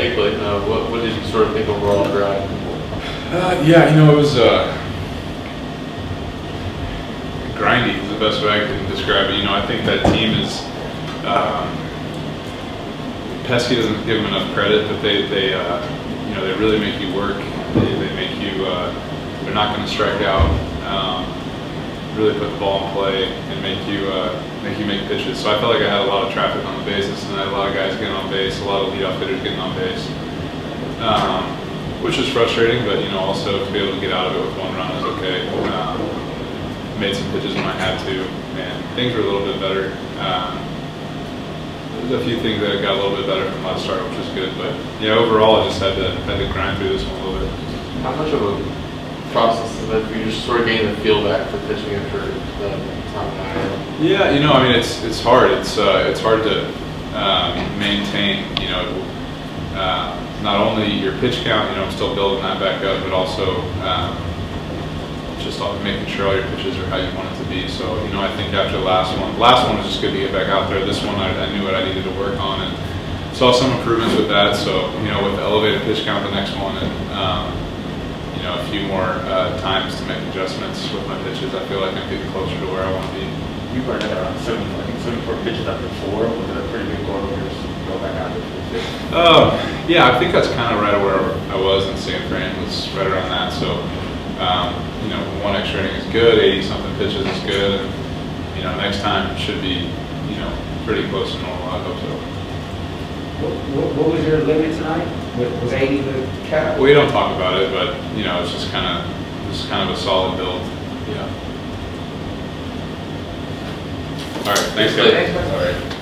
take place now? What, what did you sort of think overall throughout? Uh, yeah, you know, it was uh, grindy is the best way I can describe it. You know, I think that team is. Um, Pesky doesn't give them enough credit, but they, they uh, you know, they really make you work. They, they make you. Uh, they're not going to strike out. Um, really put the ball in play and make you uh, make you make pitches. So I felt like I had a lot of traffic on the bases, and I had a lot of guys getting on base, a lot of leadoff hitters getting on base. Um, which is frustrating, but you know, also to be able to get out of it with one run is okay. Um, made some pitches when I had to, and things were a little bit better. Um, there's a few things that got a little bit better from last start, which was good. But yeah, overall, I just had to had to grind through this one a little bit. How much of a process is that for you just sort of getting the feel back for pitching after the time nine? Yeah, you know, I mean, it's it's hard. It's uh, it's hard to um, maintain. You know, uh, not only your pitch count. You know, I'm still building that back up, but also um, just making sure all your pitches are how you want it to be. So, you know, I think after the last one, last one was just good to get back out there. This one, I, I knew what I needed to work on and saw some improvements with that. So, you know, with the elevated pitch count, the next one, and um, you know, a few more uh, times to make adjustments with my pitches, I feel like I'm getting closer to where I want to be. You burned out around seven, I think seventy-four pitches after four, was it a pretty big goal to just go back out to the? Uh, yeah, I think that's kind of right where I was in San Fran, was right around that. So, um, you know, one extra inning is good, 80 something pitches is good. And, you know, next time should be, you know, pretty close to normal. I hope so. What, what- what was your limit tonight? Was was 80 the cap? We don't talk about it, but, you know, it's just kind of, just kind of a solid build. Yeah. All right, thanks, guys. Thanks.